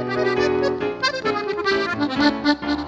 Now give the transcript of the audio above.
Ha ha ha ha!